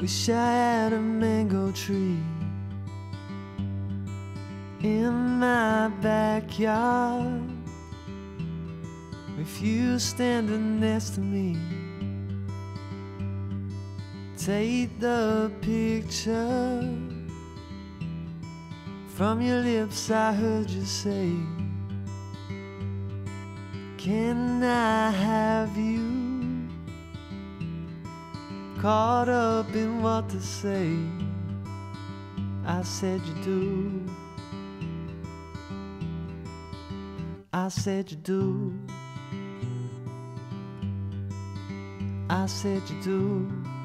Wish I had a mango tree in my backyard. With you standing next to me, take the picture. From your lips, I heard you say, Can I have you? Caught up in what to say. I said you do. I said you do. I said you do.